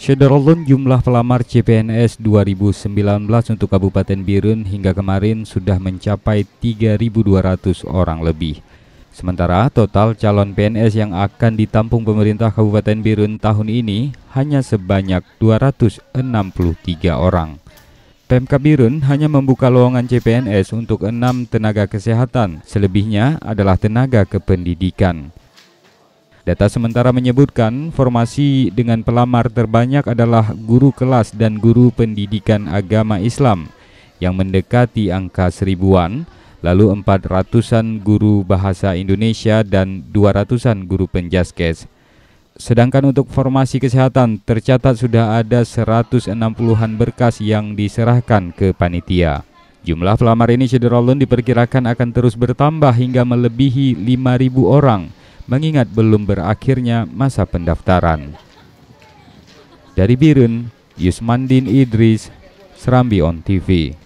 Syederolun jumlah pelamar CPNS 2019 untuk Kabupaten Birun hingga kemarin sudah mencapai 3.200 orang lebih. Sementara total calon PNS yang akan ditampung pemerintah Kabupaten Birun tahun ini hanya sebanyak 263 orang. Pemkab Birun hanya membuka lowongan CPNS untuk enam tenaga kesehatan, selebihnya adalah tenaga kependidikan. Data sementara menyebutkan formasi dengan pelamar terbanyak adalah guru kelas dan guru pendidikan agama Islam yang mendekati angka seribuan, lalu empat ratusan guru bahasa Indonesia dan dua ratusan guru penjaskes. Sedangkan untuk formasi kesehatan tercatat sudah ada 160-an berkas yang diserahkan ke panitia. Jumlah pelamar ini Syederolun diperkirakan akan terus bertambah hingga melebihi 5.000 orang mengingat belum berakhirnya masa pendaftaran. Dari Birun, Yusmandin Idris, Serambi On TV.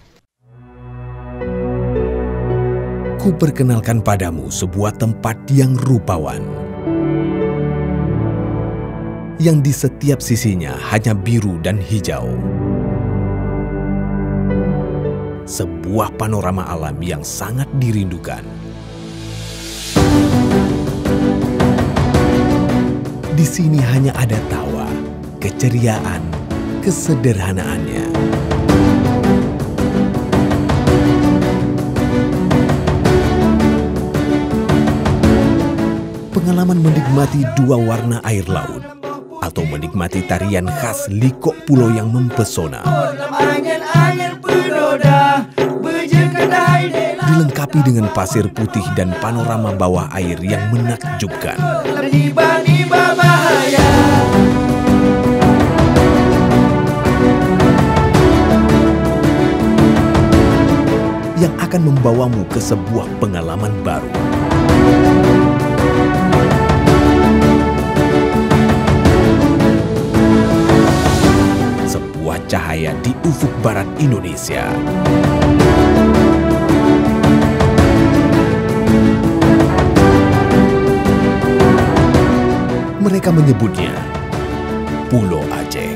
Ku perkenalkan padamu sebuah tempat yang rupawan. Yang di setiap sisinya hanya biru dan hijau. Sebuah panorama alam yang sangat dirindukan Di sini hanya ada tawa, keceriaan, kesederhanaannya. Pengalaman menikmati dua warna air laut atau menikmati tarian khas Likok Pulau yang mempesona. Dilengkapi dengan pasir putih dan panorama bawah air yang menakjubkan. Yang akan membawamu ke sebuah pengalaman baru. Sebuah cahaya di ufuk barat Indonesia. Mereka menyebutnya Pulau Aceh.